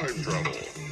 time travel.